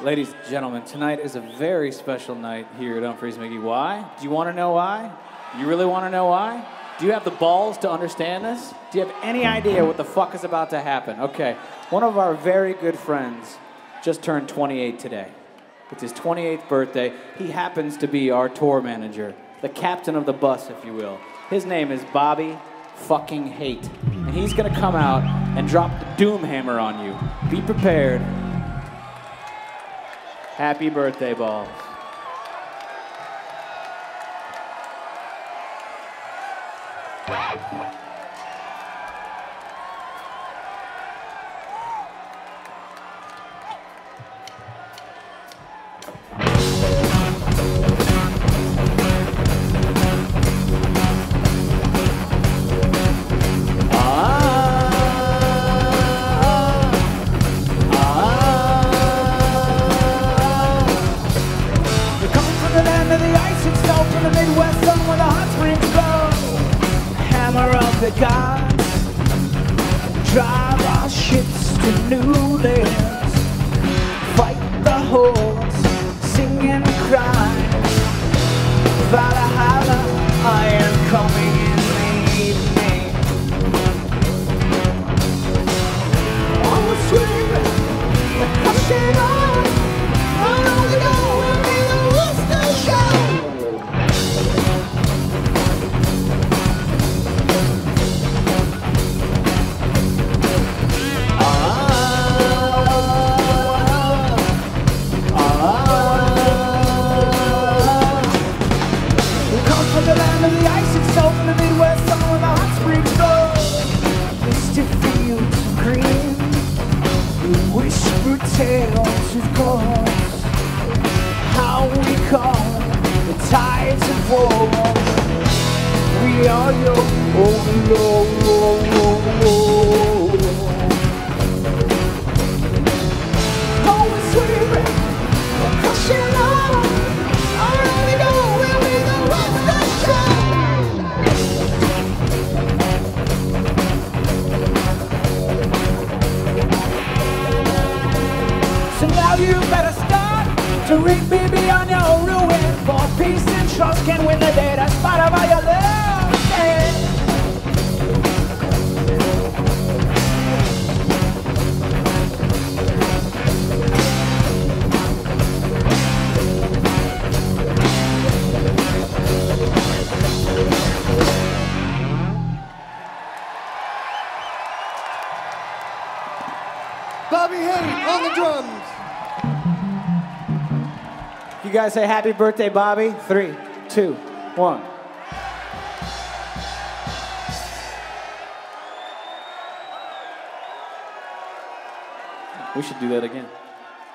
Ladies and gentlemen, tonight is a very special night here at Umphrey's McGee. Why? Do you want to know why? You really want to know why? Do you have the balls to understand this? Do you have any idea what the fuck is about to happen? Okay, one of our very good friends just turned 28 today. It's his 28th birthday. He happens to be our tour manager, the captain of the bus, if you will. His name is Bobby fucking Haight. And he's gonna come out and drop the doom hammer on you. Be prepared. Happy birthday, balls. From the Midwest sun where the hot springs blow. Hammer of the gods, drive our ships to new lands. Fight the hordes, sing and cry. Valhalla, I am coming gold. How we calm the tides of war. We are your own you better start to reap me beyond your ruin. For peace and trust can win the day despite of all your love. Bobby Haight on the drums. You guys say happy birthday, Bobby? Three, two, one. We should do that again.